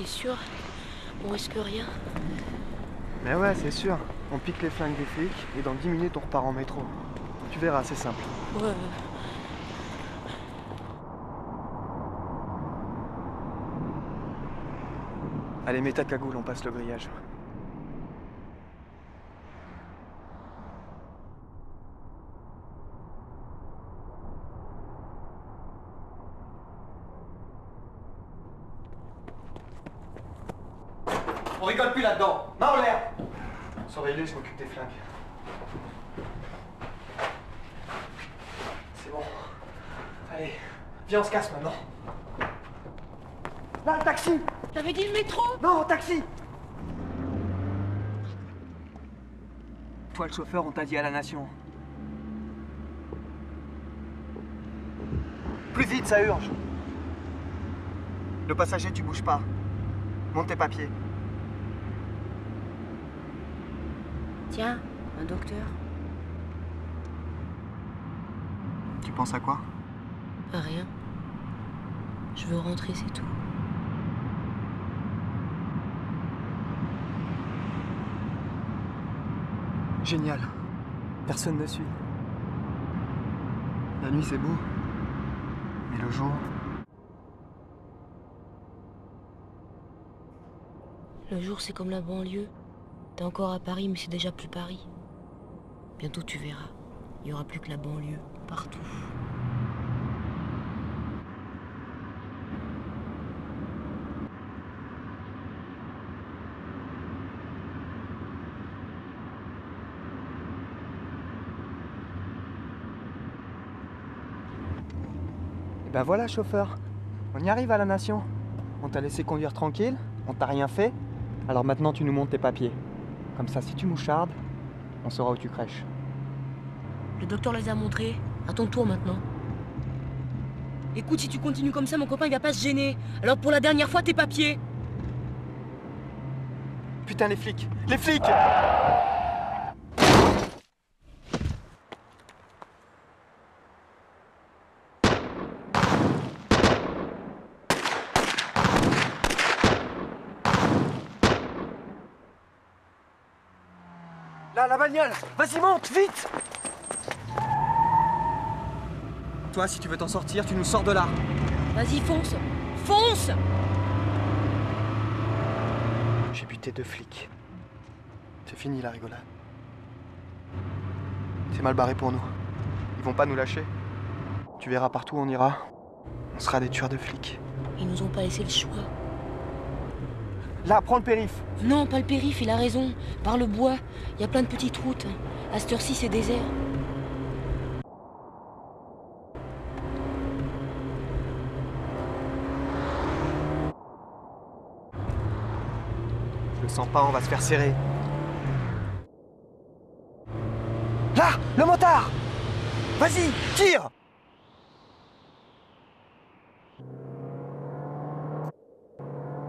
T'es sûr On risque rien Mais ouais, c'est sûr. On pique les flingues des flics et dans 10 minutes on repart en métro. Tu verras, c'est simple. Ouais. Allez, mets ta cagoule, on passe le grillage. On rigole plus là-dedans. Main en l'air Surveille-les, je m'occupe des flingues. C'est bon. Allez, viens, on se casse maintenant. Là, le taxi T'avais dit le métro? Non, taxi Toi, le chauffeur, on t'a dit à la nation. Plus vite, ça urge. Le passager, tu bouges pas. Monte tes papiers. Tiens, un docteur. Tu penses à quoi? Ah, rien. Je veux rentrer, c'est tout. Génial. Personne ne suit. La nuit, c'est beau. Mais le jour... Le jour, c'est comme la banlieue. T'es encore à Paris, mais c'est déjà plus Paris. Bientôt, tu verras. Il n'y aura plus que la banlieue, partout. Et ben voilà, chauffeur. On y arrive à la nation. On t'a laissé conduire tranquille, on t'a rien fait. Alors maintenant, tu nous montes tes papiers. Comme ça, si tu mouchardes, on saura où tu crèches. Le docteur les a montrés. À ton tour maintenant. Écoute, si tu continues comme ça, mon copain il va pas se gêner. Alors pour la dernière fois, tes papiers. Putain, les flics Les flics Là, la bagnole Vas-y, monte, vite Toi, si tu veux t'en sortir, tu nous sors de là. Vas-y, fonce Fonce J'ai buté deux flics. C'est fini la rigolade. C'est mal barré pour nous. Ils vont pas nous lâcher. Tu verras partout où on ira. On sera des tueurs de flics. Ils nous ont pas laissé le choix. Là, prends le périph. Non, pas le périph', il a raison. Par le bois, il y a plein de petites routes. À cette heure-ci, c'est désert. Je le sens pas, on va se faire serrer. Là Le motard Vas-y, tire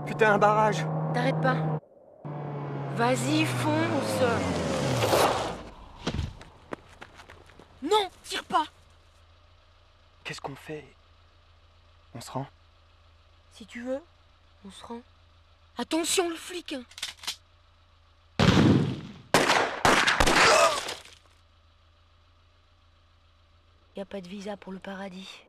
Putain, un barrage T'arrêtes pas. Vas-y, fonce Non, tire pas Qu'est-ce qu'on fait? On se rend? Si tu veux, on se rend. Attention, le flic Y a pas de visa pour le paradis.